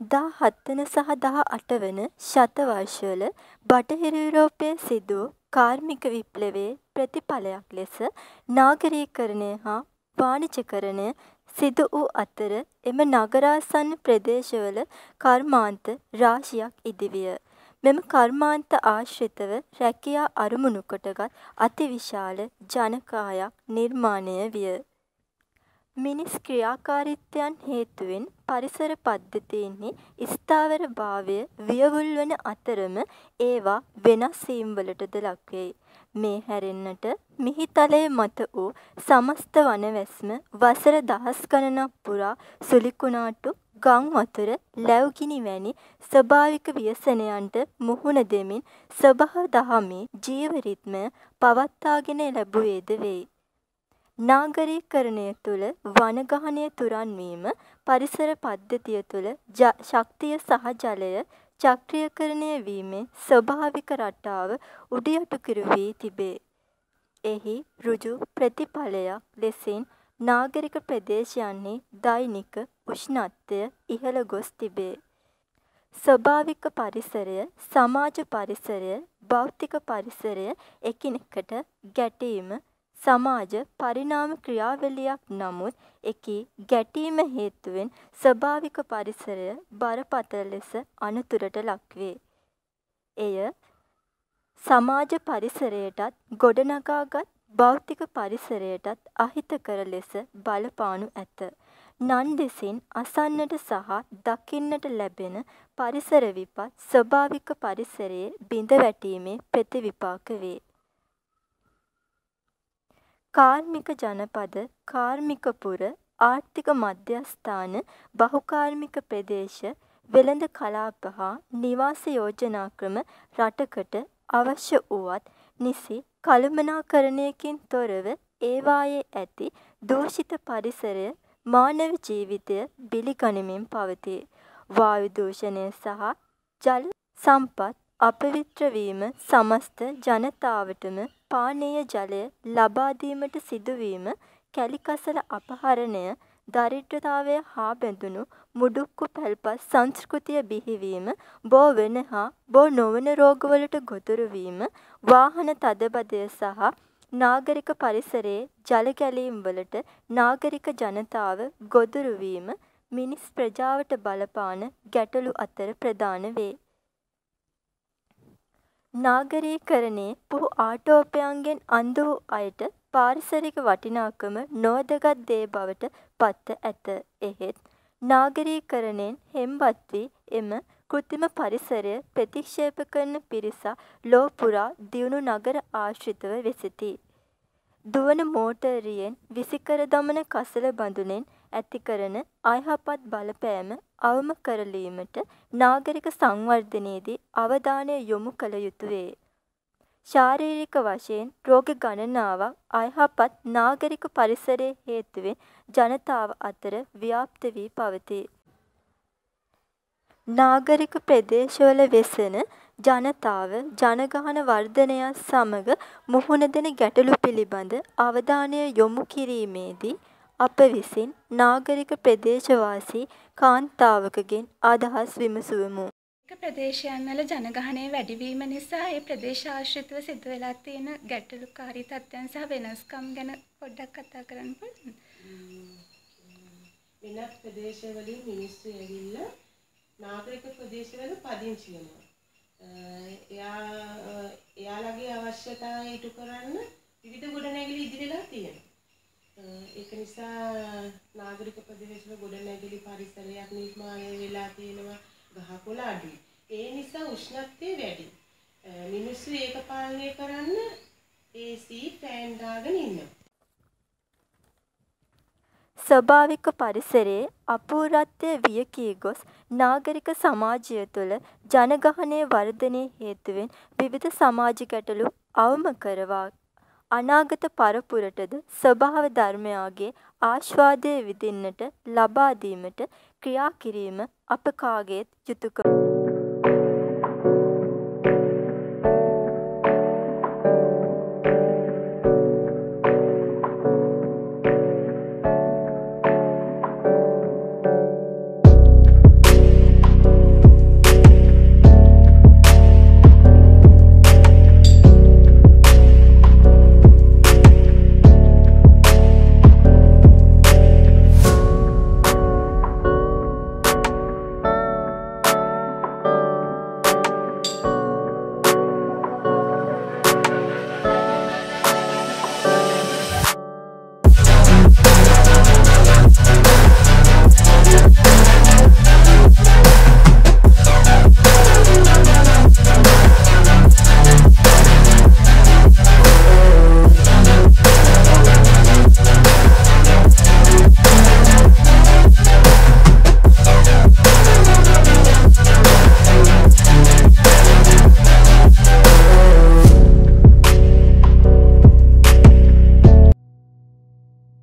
දහ හත් වන සහ දහ අට වන ශතවර්ෂවල බටහිර යුරෝපයේ සිදු වූ කාර්මික විප්ලවයේ ප්‍රතිඵලයක් ලෙස නාගරීකරණය හා වාණිජකරණය සිදු වූ අතර එම නගරාසන්න ප්‍රදේශවල කර්මාන්ත රාශියක් ඉදිවිය. මෙම කර්මාන්ත ආශ්‍රිතව රැකියා අරමුණු කොටගත් අතිවිශාල ජනකායක් නිර්මාණය විය. මිනිස් ක්‍රියාකාරීත්වයන් හේතුවෙන් පරිසර පද්ධතීන්හි ස්ථාවරභාවය වියවුල් වන අතරම ඒවා වෙනස් වීම්වලටද ලක්වෙයි. මේ හැරෙන්නට මිහිතලය මත වූ සමස්ත වනවැස්ම වසර දහස් ගණනක් පුරා සුළි කුණාටු, ගං වතුර, ලැව් ගිනි වැනි ස්වභාවික ව්‍යසනයන්ට මුහුණ දෙමින් ස්වභාව දහමේ ජීව රිද්මය පවත්වාගෙන ලැබුවේද වෙයි. නාගරීකරණය තුළ වනගහනය තුරන් වීම පරිසර පද්ධතිය තුළ ශක්තිය සහ ජලය චක්‍රීයකරණය වීමේ ස්වභාවික රටාව උඩුයටු කරවී තිබේ. එහි ඍජු ප්‍රතිඵලයක් ලෙසින් නාගරික ප්‍රදේශයන්හි දෛනික උෂ්ණත්වය ඉහළ ගොස් තිබේ. ස්වභාවික පරිසරය, සමාජ පරිසරය, භෞතික පරිසරය එකිනෙකට ගැටීම සමාජ පරිණාම ක්‍රියාවලියක් නමුත් එකී ගැටීම හේතුවෙන් ස්වභාවික පරිසරය බරපතල ලෙස අනතුරට ලක්වේ. එය සමාජ පරිසරයටත් ගොඩනගාගත් භෞතික පරිසරයටත් අහිතකර ලෙස බලපානු ඇත. නන්දෙසින් අසන්නට සහ දකින්නට ලැබෙන පරිසර විපත් ස්වභාවික පරිසරයේ බිඳවැටීමේ ප්‍රතිවිපාක වේ. කාර්මික ජනපද, කාර්මික පුර, ආර්ථික මධ්‍යස්ථාන, බහුකාර්මික ප්‍රදේශ, වෙළඳ කලාප හා නිවාස යෝජනා ක්‍රම රටකට අවශ්‍ය වුවත් නිසි කළමනාකරණයකින් තොරව ඒවායේ ඇති දූෂිත පරිසරය මානව ජීවිතය බිලි ගනිමින් පවතී. වායු දූෂණය සහ ජල සම්පත් අපවිත්‍ර වීම සමස්ත ජනතාවටම පානීය ජලය ලබා දීමට සිදුවීම කැලිකසල අපහරණය දරිද්‍රතාවය හා බැඳුණු මුඩුක්කු පැල්පත් සංස්කෘතිය බිහිවීම බෝ වන හා බෝ නොවන රෝගවලට ගොදුරු වීම වාහන තදබදය සහ නාගරික පරිසරයේ ජල ගැලීම් වලට නාගරික ජනතාව ගොදුරු වීම මිනිස් ප්‍රජාවට බලපාන ගැටලු අතර ප්‍රධාන වේ. නාගරීකරණයේ පුහු ආටෝපයන්ගෙන් අන්ධ වූ අයට පාරිසරික වටිනාකම නොවැදගත් දේ බවට පත්ව ඇත. එහෙත් නාගරීකරණයෙන් හෙම්බත් වී එම කෘත්‍රිම පරිසරය ප්‍රතික්ෂේප කරන පිරිසක් ලොව පුරා දියුණු නගර ආශ්‍රිතව වෙසෙති. දුවන මෝටරයෙන් විසිකර දමන කසළ බඳුනෙන් ඇති කරන අයහපත් බලපෑම අවම කරලීමට නාගරික සංවර්ධනයේදී අවධානය යොමු කළ යුතු වේ. ශාරීරික වශයෙන් රෝග ගණනාවක් අයහපත් නාගරික පරිසරය හේතුවෙන් ජනතාව අතර ව්‍යාප්ත වී පවතී. නාගරික ප්‍රදේශවල වෙසෙන ජනතාව ජනගහන වර්ධනයත් සමග මුහුණ දෙන ගැටලු පිළිබඳ අවධානය යොමු කිරීමේදී අප විසින් නාගරික ප්‍රදේශවාසී කාන්තාවකගෙන් අදහස් විමසුවෙමු. ප්‍රදේශයන්වල ජනගහනය වැඩිවීම නිසා ඒ ප්‍රදේශ ආශ්‍රිතව සිදු වෙලා තියෙන ගැටලුකාරී තත්ත්වයන් සහ වෙනස්කම් ගැන පොඩ්ඩක් කතා කරන්න පුළුවන්ද? වෙනත් ප්‍රදේශවලින් මිනිස්සු ඇවිල්ලා නාගරික ප්‍රදේශවල පදිංචි වෙනවා. එයා එයාලගේ අවශ්‍යතා ඉටු කරන්න විවිධ ගොඩනැගිලි ඉදිරියලා තියෙනවා. ඒක නිසා නාගරික ප්‍රදේශවල ගොඩනැගිලි පරිසරයක් නිර්මාණය වෙලා තියෙනවා ගහකොළ අඩුයි. ඒ නිසා උෂ්ණත්වය වැඩි. මිනිස්සු ඒක පාලනය කරන්න AC ෆෑන් දාගෙන ඉන්නවා. ස්වභාවික පරිසරයේ අපූර්වත්වය වියැකී ගොස් නාගරික සමාජය තුළ ජනගහනය වර්ධනය හේතුවෙන් විවිධ සමාජ ගැටලු අවම කරවා අනාගත පරපුරටද ස්වභාව ධර්මයාගේ ආස්වාදය විඳින්නට ලබා දීමට ක්‍රියා කිරීම අප කාගේත් යුතුකමකි.